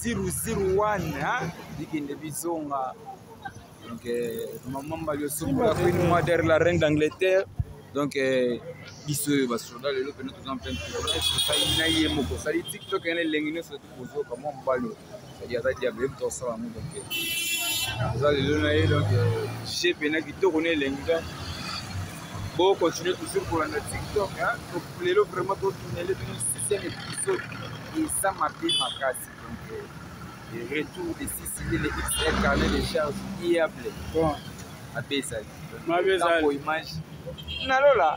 001 bikende bizonga donc euh, maman mbaliosombola queen mother la reine d'angleterre donc euh, biso oyo basoda lelo mpena toza mpe tosali na ye moko osali tiktok yana elengi nyonso tokozoka mwa mbalo sadi aza diable ye moto asala yango donc euh, oza lelo na ye donc je mpena kitoko na elengi donc bokontinue toujours kolanda tiktok lelo vraiment totunele bino deuxième épisode eza mabe makasi donc euh, le retour de sisi et le xl carnet de charge iable bon mabe ezali mabe ezali image nalola